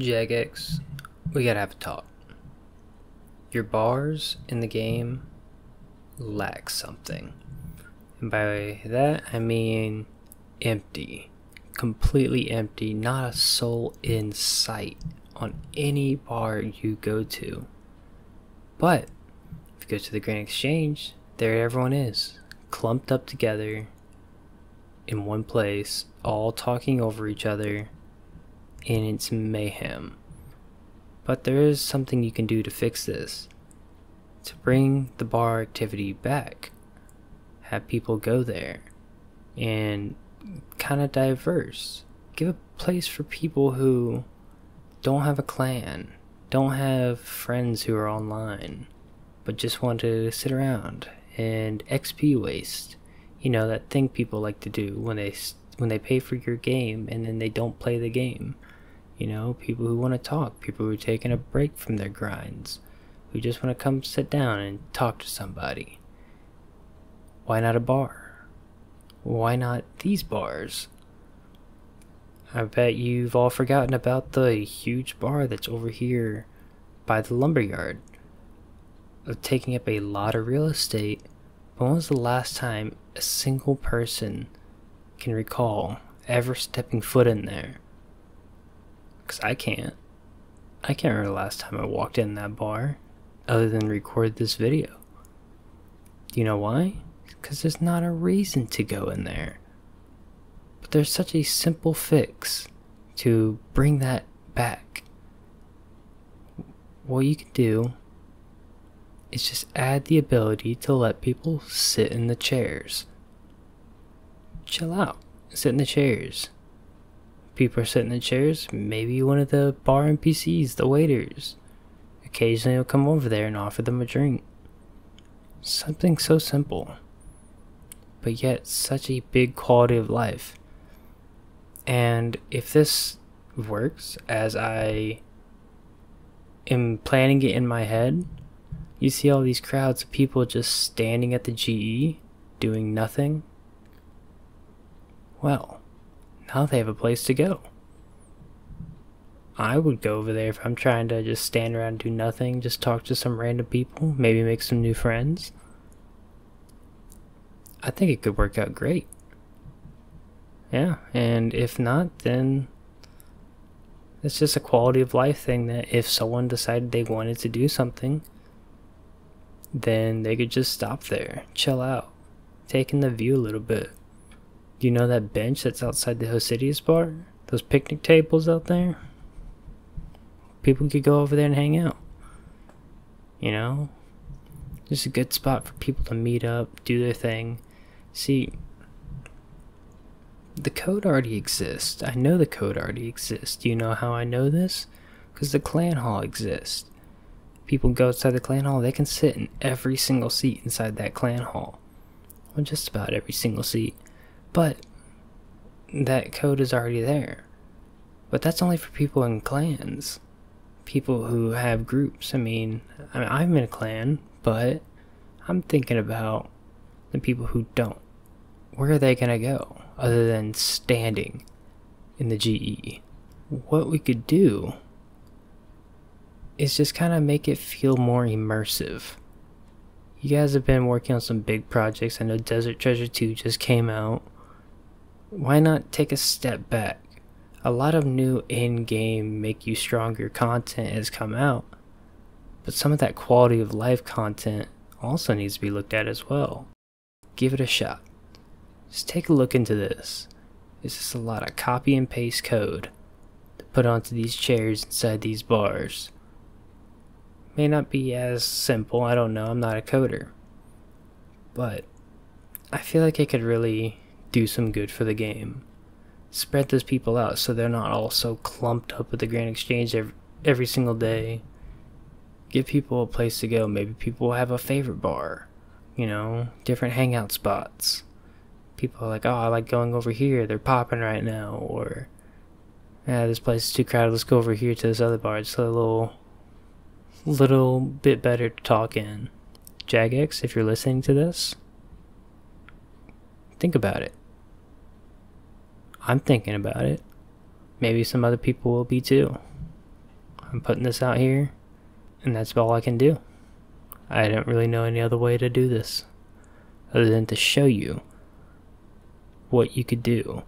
Jagex, we gotta have a talk. Your bars in the game lack something. And by that, I mean empty. Completely empty. Not a soul in sight on any bar you go to. But, if you go to the Grand Exchange, there everyone is. Clumped up together in one place, all talking over each other and it's mayhem. But there is something you can do to fix this. To bring the bar activity back. Have people go there and kind of diverse. Give a place for people who don't have a clan, don't have friends who are online, but just want to sit around and XP waste. You know that thing people like to do when they when they pay for your game and then they don't play the game. You know, people who want to talk, people who are taking a break from their grinds, who just want to come sit down and talk to somebody. Why not a bar? Why not these bars? I bet you've all forgotten about the huge bar that's over here by the lumberyard. Of taking up a lot of real estate. When was the last time a single person can recall ever stepping foot in there? Because I can't. I can't remember the last time I walked in that bar, other than record this video. Do you know why? Because there's not a reason to go in there. But there's such a simple fix to bring that back. What you can do is just add the ability to let people sit in the chairs. Chill out, sit in the chairs people are sitting in the chairs, maybe one of the bar NPCs, the waiters. Occasionally will come over there and offer them a drink. Something so simple, but yet such a big quality of life. And if this works as I am planning it in my head, you see all these crowds of people just standing at the GE doing nothing. Well, now they have a place to go. I would go over there if I'm trying to just stand around and do nothing, just talk to some random people, maybe make some new friends. I think it could work out great. Yeah, and if not, then it's just a quality of life thing that if someone decided they wanted to do something, then they could just stop there, chill out, take in the view a little bit. Do you know that bench that's outside the Hosidius bar? Those picnic tables out there? People could go over there and hang out. You know? Just a good spot for people to meet up, do their thing. See, the code already exists. I know the code already exists. Do you know how I know this? Because the clan hall exists. People go outside the clan hall, they can sit in every single seat inside that clan hall. Well, just about every single seat. But that code is already there. But that's only for people in clans. People who have groups. I mean, I'm in a clan, but I'm thinking about the people who don't. Where are they going to go other than standing in the GE? What we could do is just kind of make it feel more immersive. You guys have been working on some big projects. I know Desert Treasure 2 just came out why not take a step back? A lot of new in-game make you stronger content has come out, but some of that quality of life content also needs to be looked at as well. Give it a shot. Just take a look into this. It's just a lot of copy and paste code to put onto these chairs inside these bars. May not be as simple, I don't know, I'm not a coder. But I feel like it could really do some good for the game. Spread those people out so they're not all so clumped up at the Grand Exchange every, every single day. Give people a place to go. Maybe people have a favorite bar, you know, different hangout spots. People are like, oh, I like going over here. They're popping right now. Or, yeah, this place is too crowded. Let's go over here to this other bar. It's a little, little bit better to talk in. Jagex, if you're listening to this, think about it. I'm thinking about it. Maybe some other people will be too. I'm putting this out here, and that's all I can do. I don't really know any other way to do this other than to show you what you could do